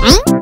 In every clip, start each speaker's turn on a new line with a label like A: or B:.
A: Mm.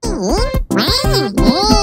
A: 띵. 왜? 왜?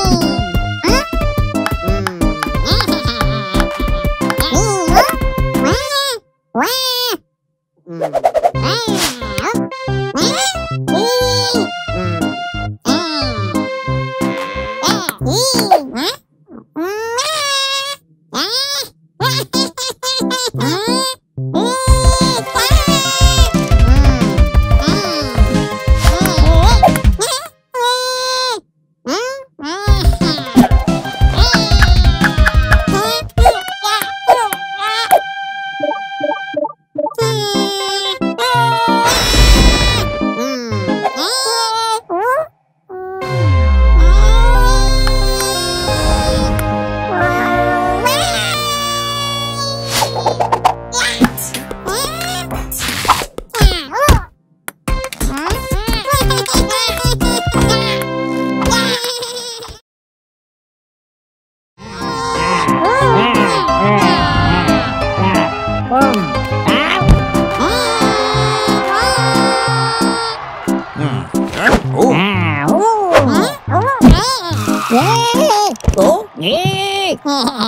A: What?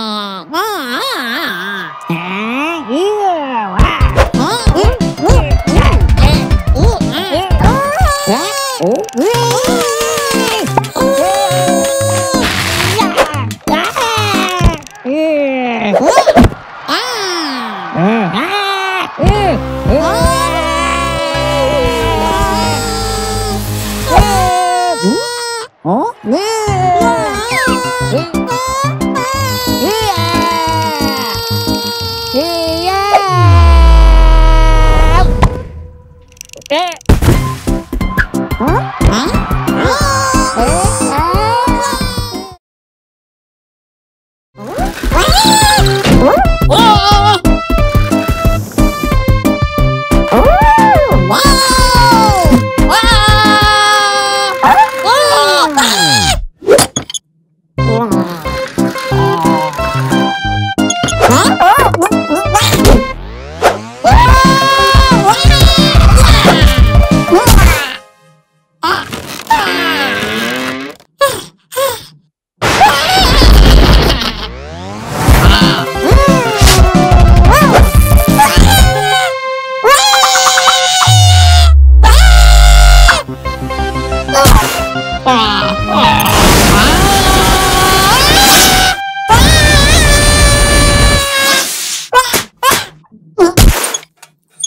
A: Shit. Eh,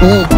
A: 嗯。